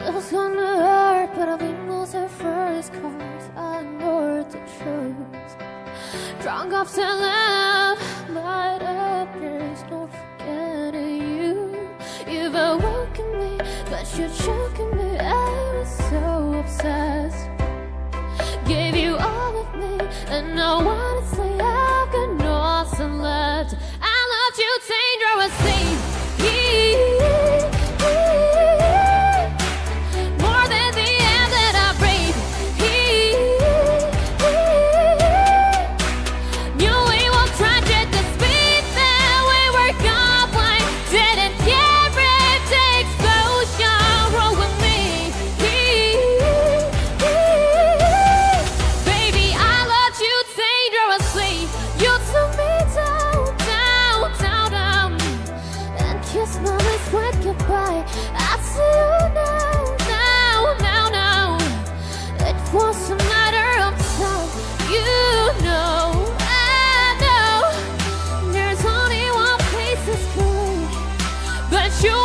was gonna hurt, but I've been lost at first cause I know the truth. Drunk off love, but up there's no forgetting you. You've awoken me, but you're choking me. I was so obsessed. Gave you all of me, and I but you